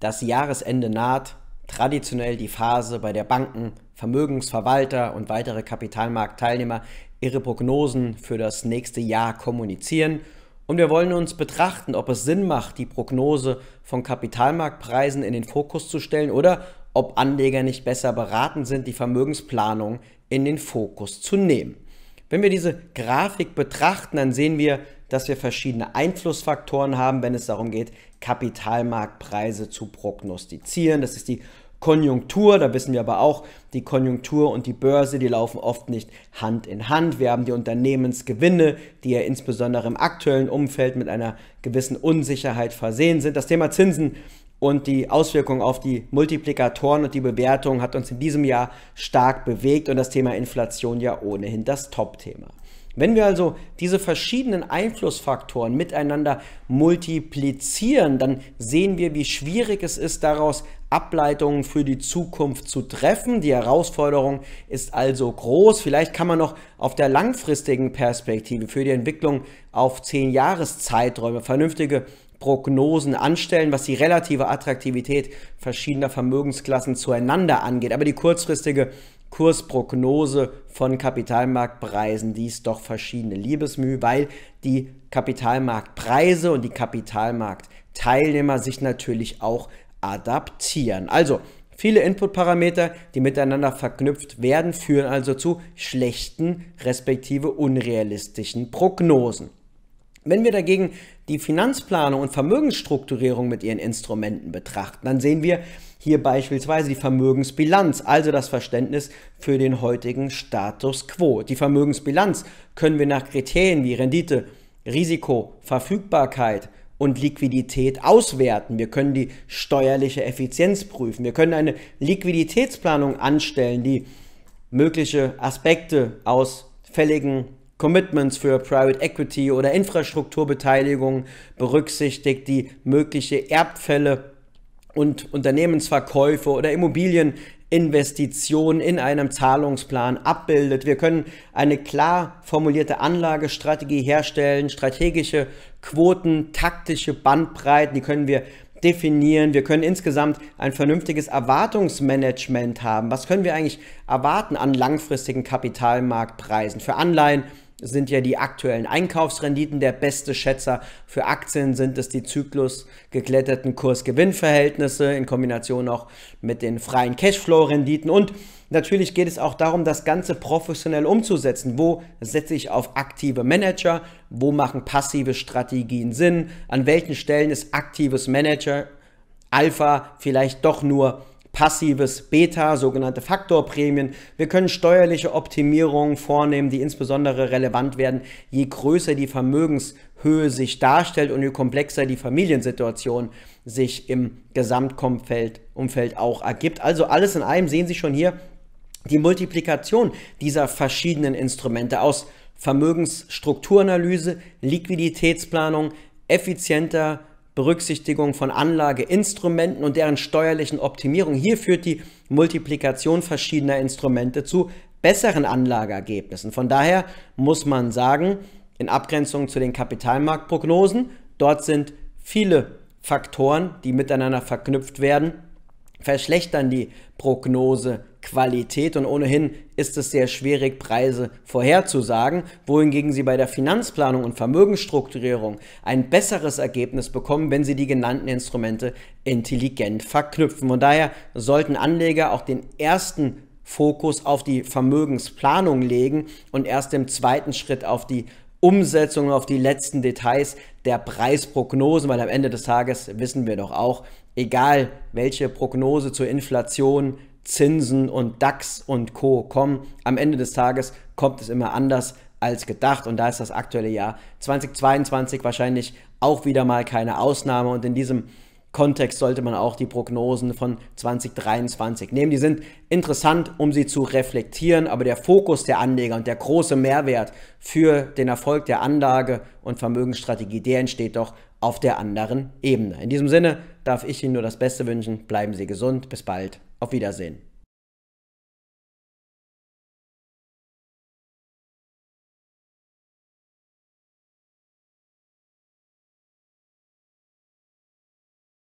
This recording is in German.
Das Jahresende naht, traditionell die Phase, bei der Banken, Vermögensverwalter und weitere Kapitalmarktteilnehmer ihre Prognosen für das nächste Jahr kommunizieren. Und wir wollen uns betrachten, ob es Sinn macht, die Prognose von Kapitalmarktpreisen in den Fokus zu stellen oder ob Anleger nicht besser beraten sind, die Vermögensplanung in den Fokus zu nehmen. Wenn wir diese Grafik betrachten, dann sehen wir, dass wir verschiedene Einflussfaktoren haben, wenn es darum geht, Kapitalmarktpreise zu prognostizieren. Das ist die Konjunktur, da wissen wir aber auch, die Konjunktur und die Börse, die laufen oft nicht Hand in Hand. Wir haben die Unternehmensgewinne, die ja insbesondere im aktuellen Umfeld mit einer gewissen Unsicherheit versehen sind. Das Thema Zinsen und die Auswirkungen auf die Multiplikatoren und die Bewertung hat uns in diesem Jahr stark bewegt und das Thema Inflation ja ohnehin das Top-Thema. Wenn wir also diese verschiedenen Einflussfaktoren miteinander multiplizieren, dann sehen wir, wie schwierig es ist, daraus Ableitungen für die Zukunft zu treffen. Die Herausforderung ist also groß. Vielleicht kann man noch auf der langfristigen Perspektive für die Entwicklung auf 10 Jahreszeiträume vernünftige Prognosen anstellen, was die relative Attraktivität verschiedener Vermögensklassen zueinander angeht. Aber die kurzfristige Kursprognose von Kapitalmarktpreisen, die ist doch verschiedene Liebesmüh, weil die Kapitalmarktpreise und die Kapitalmarktteilnehmer sich natürlich auch adaptieren. Also viele Inputparameter, die miteinander verknüpft werden, führen also zu schlechten respektive unrealistischen Prognosen. Wenn wir dagegen die Finanzplanung und Vermögensstrukturierung mit ihren Instrumenten betrachten, dann sehen wir hier beispielsweise die Vermögensbilanz, also das Verständnis für den heutigen Status quo. Die Vermögensbilanz können wir nach Kriterien wie Rendite, Risiko, Verfügbarkeit, und Liquidität auswerten. Wir können die steuerliche Effizienz prüfen. Wir können eine Liquiditätsplanung anstellen, die mögliche Aspekte aus fälligen Commitments für Private Equity oder Infrastrukturbeteiligung berücksichtigt, die mögliche Erbfälle und Unternehmensverkäufe oder Immobilieninvestitionen in einem Zahlungsplan abbildet. Wir können eine klar formulierte Anlagestrategie herstellen, strategische Quoten, taktische Bandbreiten, die können wir definieren. Wir können insgesamt ein vernünftiges Erwartungsmanagement haben. Was können wir eigentlich erwarten an langfristigen Kapitalmarktpreisen für Anleihen? Sind ja die aktuellen Einkaufsrenditen der beste Schätzer. Für Aktien sind es die zyklusgekletterten Kurs-Gewinn-Verhältnisse in Kombination auch mit den freien Cashflow-Renditen. Und natürlich geht es auch darum, das Ganze professionell umzusetzen. Wo setze ich auf aktive Manager? Wo machen passive Strategien Sinn? An welchen Stellen ist aktives Manager Alpha vielleicht doch nur passives Beta, sogenannte Faktorprämien. Wir können steuerliche Optimierungen vornehmen, die insbesondere relevant werden, je größer die Vermögenshöhe sich darstellt und je komplexer die Familiensituation sich im Gesamtumfeld Umfeld auch ergibt. Also alles in allem sehen Sie schon hier die Multiplikation dieser verschiedenen Instrumente aus Vermögensstrukturanalyse, Liquiditätsplanung, effizienter Berücksichtigung von Anlageinstrumenten und deren steuerlichen Optimierung. Hier führt die Multiplikation verschiedener Instrumente zu besseren Anlageergebnissen. Von daher muss man sagen, in Abgrenzung zu den Kapitalmarktprognosen, dort sind viele Faktoren, die miteinander verknüpft werden, verschlechtern die Prognosequalität und ohnehin ist es sehr schwierig, Preise vorherzusagen, wohingegen Sie bei der Finanzplanung und Vermögensstrukturierung ein besseres Ergebnis bekommen, wenn Sie die genannten Instrumente intelligent verknüpfen. Von daher sollten Anleger auch den ersten Fokus auf die Vermögensplanung legen und erst im zweiten Schritt auf die Umsetzung, auf die letzten Details der Preisprognosen, weil am Ende des Tages wissen wir doch auch, egal welche Prognose zur Inflation, Zinsen und DAX und Co. kommen, am Ende des Tages kommt es immer anders als gedacht und da ist das aktuelle Jahr 2022 wahrscheinlich auch wieder mal keine Ausnahme und in diesem Kontext sollte man auch die Prognosen von 2023 nehmen. Die sind interessant, um sie zu reflektieren, aber der Fokus der Anleger und der große Mehrwert für den Erfolg der Anlage und Vermögensstrategie, der entsteht doch auf der anderen Ebene. In diesem Sinne darf ich Ihnen nur das Beste wünschen. Bleiben Sie gesund. Bis bald. Auf Wiedersehen.